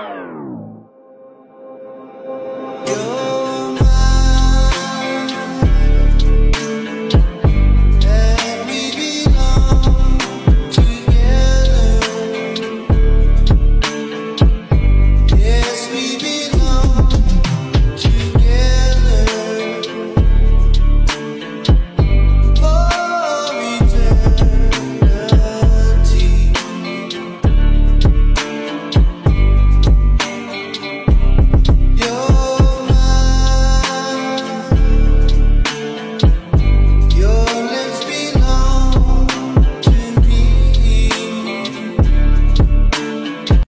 Oh.